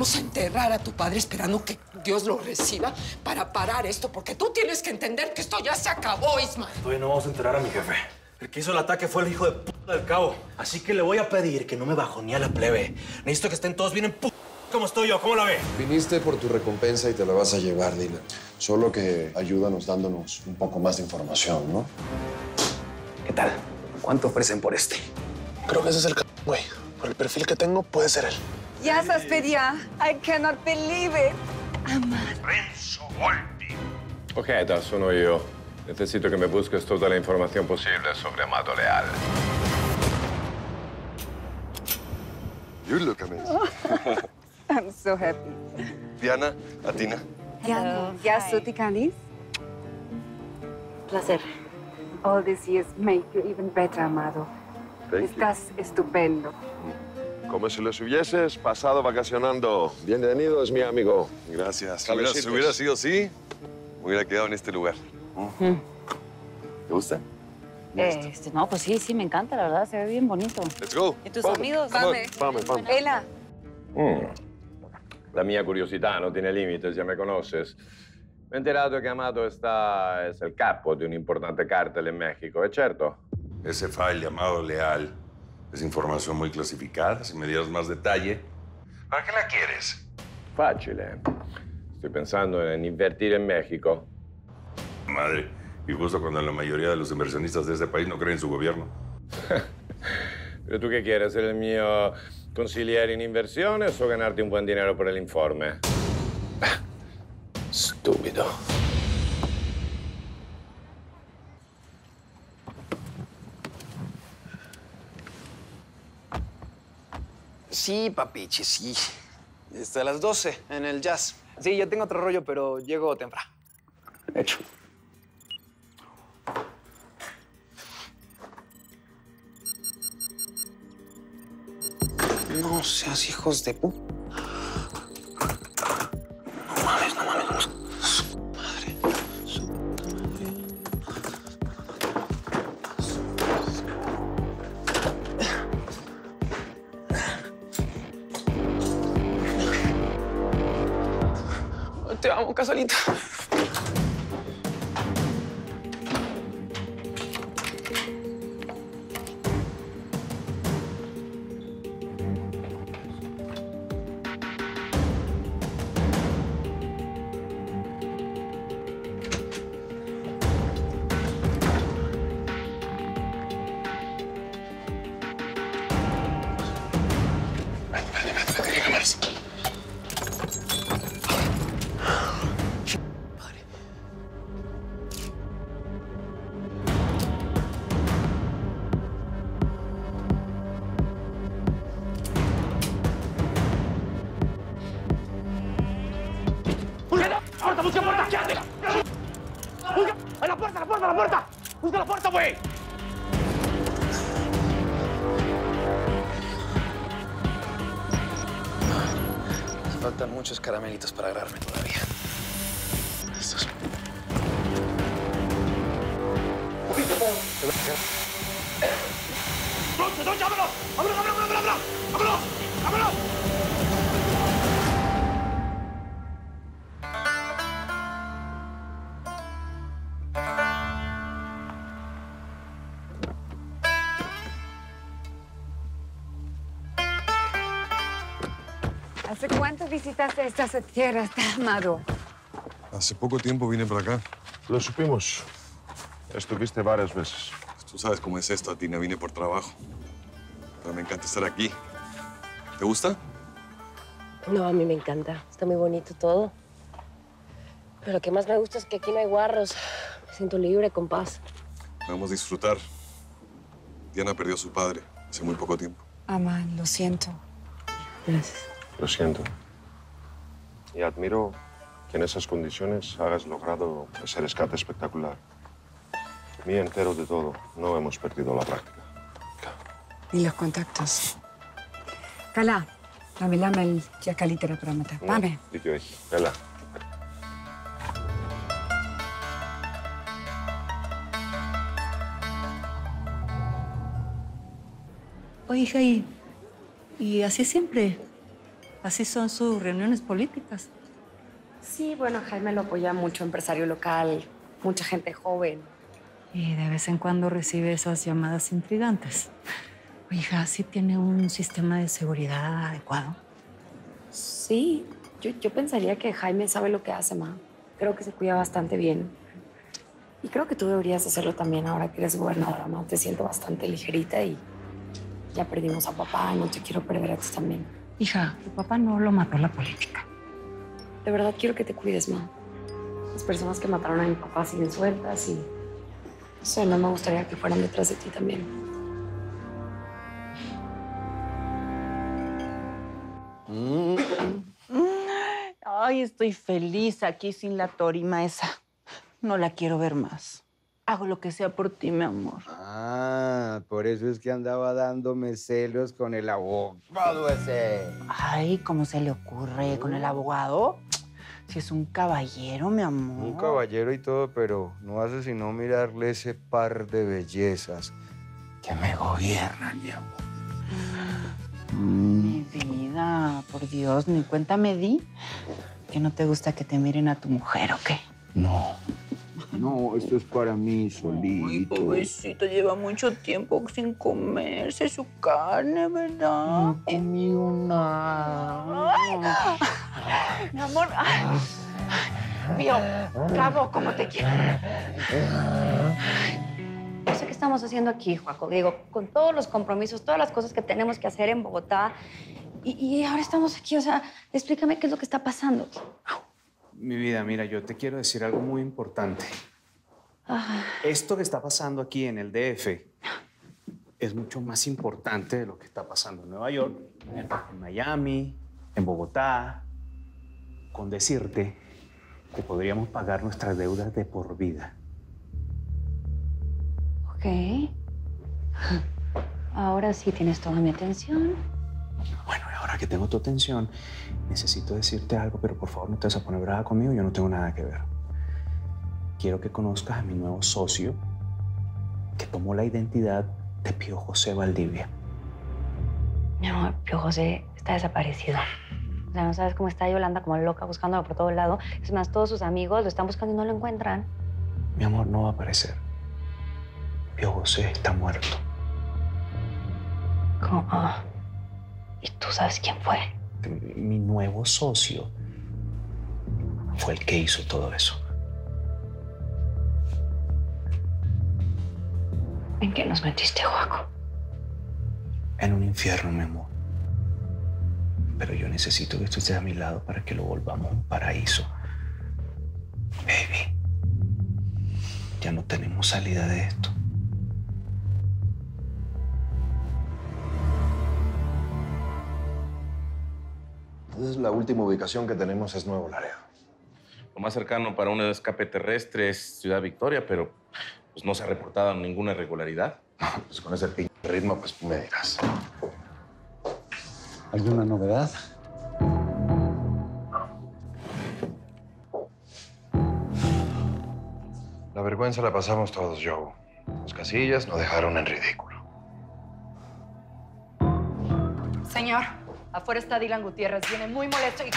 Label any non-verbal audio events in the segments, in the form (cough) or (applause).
Vamos a enterrar a tu padre esperando que Dios lo reciba para parar esto, porque tú tienes que entender que esto ya se acabó, Ismael. Todavía no vamos a enterrar a mi jefe. El que hizo el ataque fue el hijo de puta del cabo. Así que le voy a pedir que no me bajo ni a la plebe. Necesito que estén todos bien en p como estoy yo. ¿Cómo la ve? Viniste por tu recompensa y te la vas a llevar, Dylan. Solo que ayúdanos dándonos un poco más de información, ¿no? ¿Qué tal? ¿Cuánto ofrecen por este? Creo que ese es el c güey. Por el perfil que tengo, puede ser él. Ya Sasperia. I cannot believe it. Amado. Renzo Volpi. Ok, da, sono io. Necesito que me busques toda la información posible sobre Amado Leal. You look amazing. (laughs) I'm so happy. Diana, Atina. Ya Suti Canis. Placer. All these years make you even better, Amado. Estás estupendo. Como si los hubieses pasado vacacionando. Bienvenido, es mi amigo. Gracias. Si hubiera, si hubiera sido así, me hubiera quedado en este lugar. ¿Te gusta? Este, no, pues sí, sí, me encanta, la verdad, se ve bien bonito. Let's go. ¿Y tus Vamos, amigos? Vamos, vamos, vamos. Ela. La mia curiosità no tiene límites, ya me conoces. Me he enterado que Amado está, es el capo de un importante cártel en México, ¿es cierto? Ese file llamado Leal es información muy clasificada. Si me dieras más detalle. ¿Para qué la quieres? Fácil, ¿eh? Estoy pensando en invertir en México. Madre. Y justo cuando la mayoría de los inversionistas de ese país no creen en su gobierno. (laughs) ¿Pero tú qué quieres? ¿Ser el mío consigliere en inversiones o ganarte un buen dinero por el informe? (laughs) Estúpido. Sí, papichi, sí. Hasta las 12 en el jazz. Sí, ya tengo otro rollo, pero llego temprano. Hecho. No seas hijos de pu... Te amo, ¡Puerta, busca puerta! ¿Qué haces? ¡Busca! ¡A la puerta, la puerta, la puerta! ¡Busca la puerta, güey! Faltan muchos caramelitos para agarrarme todavía. Estos... ¡Pronto, no! ¡Vámonos, vámonos, vámonos, vámonos! ¡Vámonos! ¡Vámonos! ¿Hace cuánto visitaste estas tierras, Amado? Hace poco tiempo vine para acá. Lo supimos. Estuviste varias veces. Tú sabes cómo es esto, Atina. Vine por trabajo. Pero me encanta estar aquí. ¿Te gusta? No, a mí me encanta. Está muy bonito todo. Pero lo que más me gusta es que aquí no hay guarros. Me siento libre, con paz. Podemos disfrutar. Diana perdió a su padre hace muy poco tiempo. Aman, lo siento. Gracias. Lo siento. Y admiro que en esas condiciones hayas logrado ese rescate espectacular. Me entero de todo. No hemos perdido la práctica. Y los contactos. Kala, dame lame el yakalitera para matar. Dame. Dito eh. Ella. Oye, hija, ¿y, y así siempre? Así son sus reuniones políticas. Sí, bueno, Jaime lo apoya mucho, empresario local, mucha gente joven. Y de vez en cuando recibe esas llamadas intrigantes. Hija, ¿sí tiene un sistema de seguridad adecuado? Sí, yo, yo pensaría que Jaime sabe lo que hace, ma. Creo que se cuida bastante bien. Y creo que tú deberías hacerlo también ahora que eres gobernadora, ma. Te siento bastante ligerita y ya perdimos a papá no te quiero perder a ti también. Hija, tu papá no lo mató la política. De verdad quiero que te cuides, ma. Las personas que mataron a mi papá siguen sueltas y... No sé, no me gustaría que fueran detrás de ti también. Ay, estoy feliz aquí sin la torima esa. No la quiero ver más. Hago lo que sea por ti, mi amor. Ah, por eso es que andaba dándome celos con el abogado ese. Ay, ¿cómo se le ocurre con el abogado? Si es un caballero, mi amor. Un caballero y todo, pero no hace sino mirarle ese par de bellezas que me gobiernan, mi amor. Mi vida, por Dios, ni cuenta me di que no te gusta que te miren a tu mujer, ¿o qué? No, no, esto es para mí Ay, solito. pobrecito, lleva mucho tiempo sin comerse su carne, ¿verdad? No comí una. Mi amor, ay. Mío, Cabo, ¿cómo te quiero? No sé qué estamos haciendo aquí, Juaco. Digo, con todos los compromisos, todas las cosas que tenemos que hacer en Bogotá. Y, y ahora estamos aquí, o sea, explícame qué es lo que está pasando. Mi vida, mira, yo te quiero decir algo muy importante. Esto que está pasando aquí en el DF es mucho más importante de lo que está pasando en Nueva York, en Miami, en Bogotá, con decirte que podríamos pagar nuestras deudas de por vida. Ok. Ahora sí tienes toda mi atención. Que tengo tu atención, necesito decirte algo, pero por favor no te vas a poner brava conmigo, yo no tengo nada que ver. Quiero que conozcas a mi nuevo socio que tomó la identidad de Pío José Valdivia. Mi amor, Pío José está desaparecido. O sea, no sabes cómo está Yolanda como loca buscándolo por todo lado. Es más, todos sus amigos lo están buscando y no lo encuentran. Mi amor no va a aparecer. Pío José está muerto. ¿Cómo? ¿Y tú sabes quién fue? Mi nuevo socio fue el que hizo todo eso. ¿En qué nos metiste, Juaco? En un infierno, mi amor. Pero yo necesito que tú estés a mi lado para que lo volvamos un paraíso. Baby, ya no tenemos salida de esto. Entonces la última ubicación que tenemos es Nuevo Laredo. Lo más cercano para un escape terrestre es Ciudad Victoria, pero pues, no se ha reportado ninguna irregularidad. (laughs) Pues con ese pinche ritmo, pues me dirás. ¿Alguna novedad? La vergüenza la pasamos todos, Joe. Los casillas nos dejaron en ridículo. Señor, afuera está Dylan Gutiérrez. Viene muy molesto y...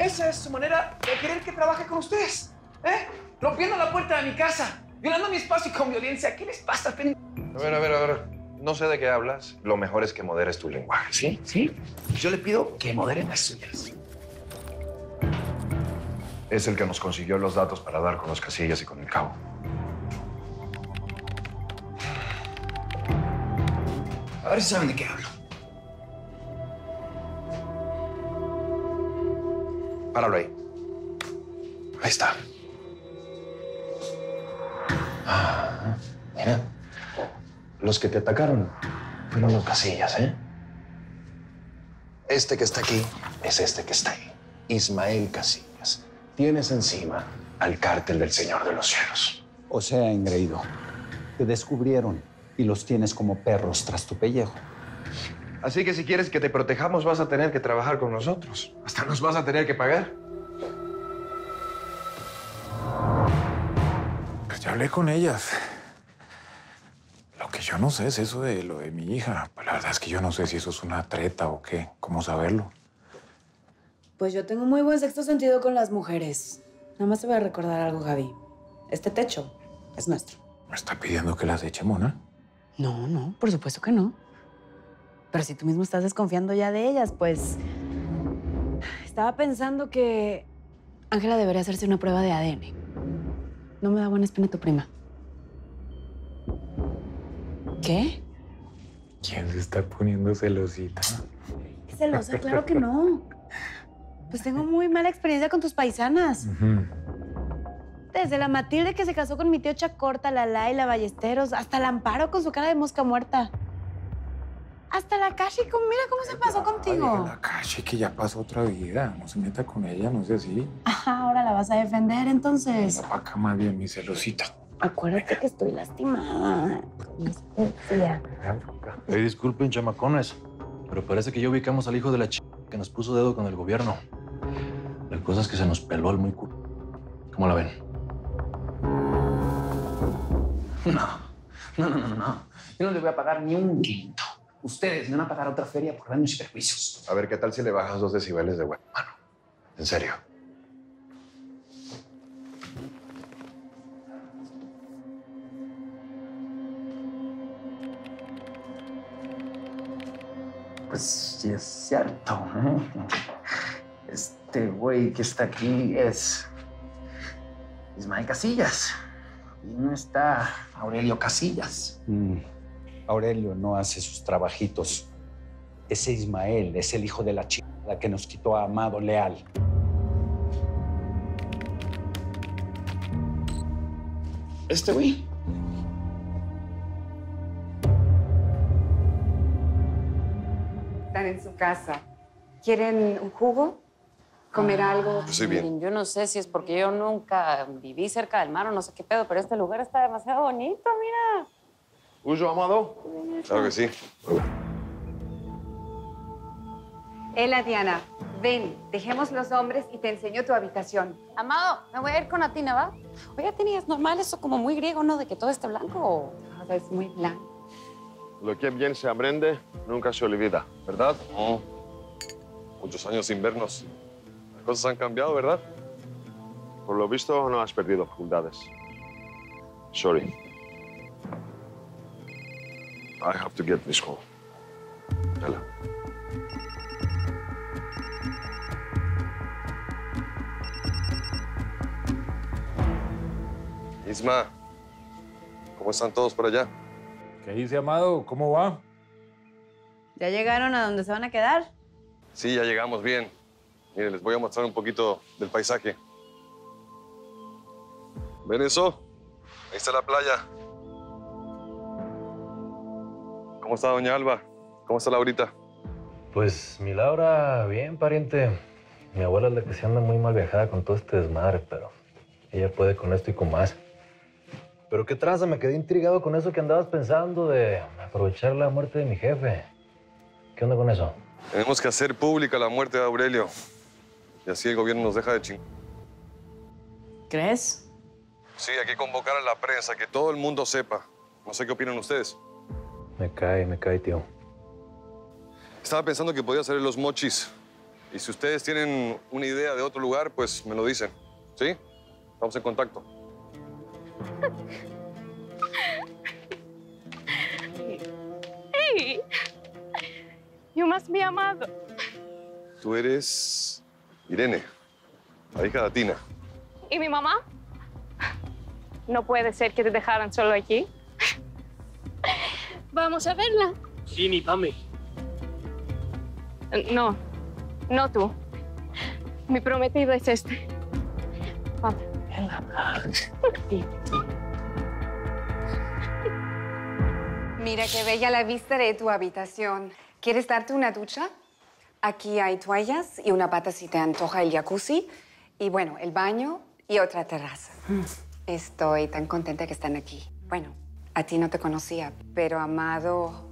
Esa es su manera de querer que trabaje con ustedes. ¿Eh? Rompiendo la puerta de mi casa, violando mi espacio y con violencia. ¿Qué les pasa, pen... A ver, a ver, a ver. No sé de qué hablas. Lo mejor es que moderes tu lenguaje, ¿sí? Sí. Yo le pido que moderen las suyas. Es el que nos consiguió los datos para dar con los casillas y con el cabo. A ver si saben de qué hablo. Páralo ahí. Ahí está. Ah, mira. Los que te atacaron fueron los casillas, ¿eh? Este que está aquí es este que está ahí. Ismael Casillas. Tienes encima al cártel del Señor de los Cielos. O sea, engreído. Te descubrieron y los tienes como perros tras tu pellejo. Así que si quieres que te protejamos, vas a tener que trabajar con nosotros. Hasta nos vas a tener que pagar. Pues ya hablé con ellas. Lo que yo no sé es eso de lo de mi hija. Pues la verdad es que yo no sé si eso es una treta o qué. ¿Cómo saberlo? Pues yo tengo muy buen sexto sentido con las mujeres. Nada más te voy a recordar algo, Javi. Este techo es nuestro. ¿Me está pidiendo que las eche, Mona? No, no, por supuesto que no. Pero si tú mismo estás desconfiando ya de ellas, pues... Estaba pensando que Ángela debería hacerse una prueba de ADN. No me da buena espina tu prima. ¿Qué? ¿Quién se está poniendo celosita? Celosa, claro que no. Pues tengo muy mala experiencia con tus paisanas. Desde la Matilde que se casó con mi tío Chacorta, la Laila Ballesteros, hasta la Amparo con su cara de mosca muerta. Hasta la Kashi, con- mira cómo se pasó contigo. La calle que ya pasó otra vida. No se meta con ella, no sé así. Ajá, ahora la vas a defender entonces. Pa' acá más bien mi celosita. Acuérdate que estoy lastimada. Hey, disculpen, chamacones, pero parece que ya ubicamos al hijo de la chica que nos puso dedo con el gobierno. La cosa es que se nos peló el muy culo. ¿Cómo la ven? No, no, no, no, no. Yo no les voy a pagar ni un quinto. Ustedes me van a pagar otra feria por daños y perjuicios. A ver, ¿qué tal si le bajas dos decibeles de huevo? Mano, en serio. Pues sí es cierto. ¿eh? Este güey que está aquí es Ismael Casillas. Y no está Aurelio Casillas. Mm. Aurelio no hace sus trabajitos. Ese Ismael es el hijo de la chica que nos quitó a Amado Leal. Este güey. Están en su casa. ¿Quieren un jugo? ¿Comer algo? Sí, bien. Yo no sé si es porque yo nunca viví cerca del mar o no sé qué pedo, pero este lugar está demasiado bonito, mira. ¿Uso, Amado? Claro que sí. Ela, Diana, ven, dejemos los hombres y te enseño tu habitación. Amado, me voy a ir con Atina, ¿va? Oye, tenías normal eso como muy griego, ¿no? De que todo esté blanco. Todo es muy blanco. Lo que bien se aprende nunca se olvida, ¿verdad? Muchos años sin vernos. Las cosas han cambiado, ¿verdad? Por lo visto, no has perdido facultades. Sorry. I have to get this home. Ella. Isma, ¿cómo están todos por allá? ¿Qué dice, Amado? ¿Cómo va? ¿Ya llegaron a donde se van a quedar? Sí, ya llegamos bien. Miren, les voy a mostrar un poquito del paisaje. ¿Ven eso? Ahí está la playa. ¿Cómo está doña Alba? ¿Cómo está Laurita? Pues mi Laura, bien, pariente. Mi abuela es la que se anda muy mal viajada con todo este desmadre, pero ella puede con esto y con más. Pero qué tranza, me quedé intrigado con eso que andabas pensando de aprovechar la muerte de mi jefe. ¿Qué onda con eso? Tenemos que hacer pública la muerte de Aurelio. Y así el gobierno nos deja de ching. ¿Crees? Sí, hay que convocar a la prensa, que todo el mundo sepa. No sé qué opinan ustedes. Me cae, me cae, tío. Estaba pensando que podía ser en Los Mochis. Y si ustedes tienen una idea de otro lugar, pues me lo dicen. ¿Sí? Estamos en contacto. Hey, you must be Amado. Tú eres Irene, la hija de Tina. ¿Y mi mamá? No puede ser que te dejaran solo aquí. Vamos a verla. Sí, mi Pame. No, no tú. Mi prometido es este. Vamos. Mira qué bella la vista de tu habitación. ¿Quieres darte una ducha? Aquí hay toallas y una pata si te antoja el jacuzzi. Y bueno, el baño y otra terraza. Estoy tan contenta que están aquí. Bueno, a ti no te conocía, pero Amado...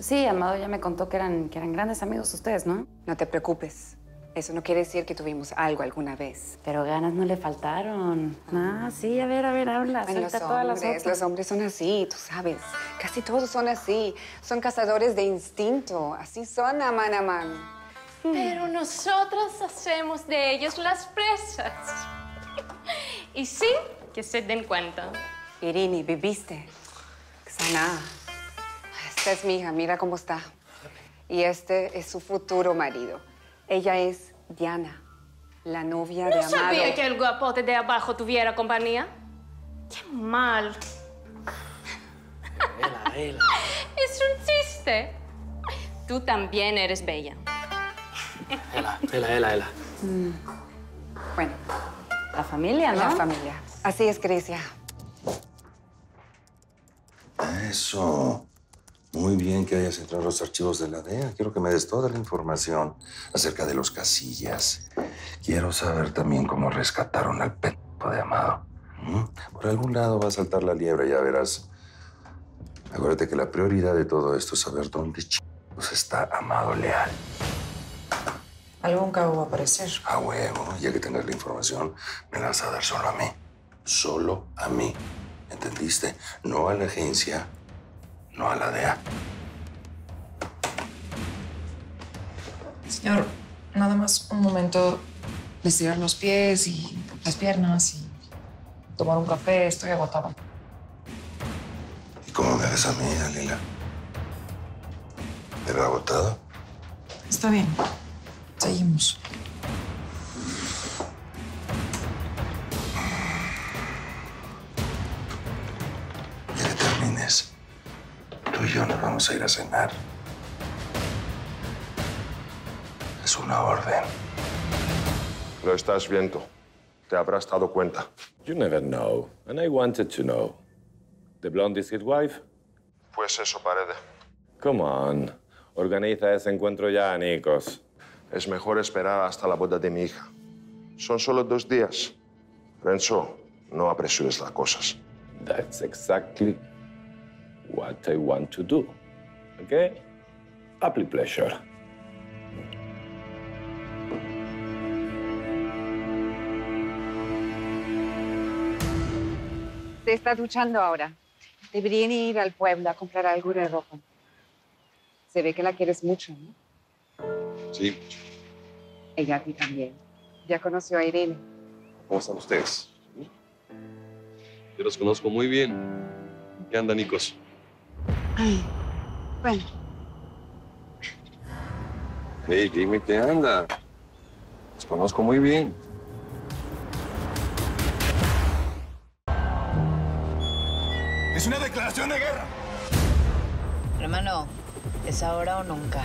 Sí, Amado ya me contó que eran, que eran grandes amigos ustedes, ¿no? No te preocupes. Eso no quiere decir que tuvimos algo alguna vez. Pero ganas no le faltaron. Ah, sí, a ver, a ver, habla. Bueno, los todas las hombres, otras. los hombres son así, tú sabes. Casi todos son así. Son cazadores de instinto. Así son, aman, aman. Pero nosotras hacemos de ellos las presas. (laughs) Y sí, que se den cuenta. Irini, ¿viviste? Sana. Esta es mi hija, mira cómo está. Y este es su futuro marido. Ella es Diana, la novia de ¿No Amado. sabía que el guapote de abajo tuviera compañía? ¡Qué mal! Es un chiste. Tú también eres bella. Ela, Ela, Ela, Ela. Mm. Bueno, la familia, ¿no? La familia. Así es, Grecia. Eso. Muy bien que hayas entrado a los archivos de la DEA. Quiero que me des toda la información acerca de los casillas. Quiero saber también cómo rescataron al pendejo de Amado. ¿Mm? Por algún lado va a saltar la liebre, ya verás. Acuérdate que la prioridad de todo esto es saber dónde chicos está Amado Leal. Algún cabo va a aparecer. A huevo, ya que tengas la información, me la vas a dar solo a mí. Solo a mí. ¿Entendiste? No a la agencia, no a la DEA. Señor, nada más un momento de estirar los pies y las piernas y tomar un café. Estoy agotada. ¿Y cómo me ves a mí, Dalila? ¿Me veo agotado? Está bien. Seguimos. Yo nos vamos a ir a cenar. Es una orden. Lo estás viendo. Te habrás dado cuenta. You never know, and I wanted to know. The blonde is his wife? Pues eso parece. Come on. Organiza ese encuentro ya, Nikos. Es mejor esperar hasta la boda de mi hija. Son solo dos días. Renzo, no apresures las cosas. That's exactly what I want to do. Okay? Happy pleasure. Se está duchando ahora. Deberían ir al pueblo a comprar algo de ropa. Se ve que la quieres mucho, ¿no? Sí. Ella a ti también. Ya conoció a Irene. ¿Cómo están ustedes? Yo los conozco muy bien. ¿Qué anda, Nikos? Bueno, Hey, dime qué anda. Los conozco muy bien. Es una declaración de guerra. Hermano, es ahora o nunca.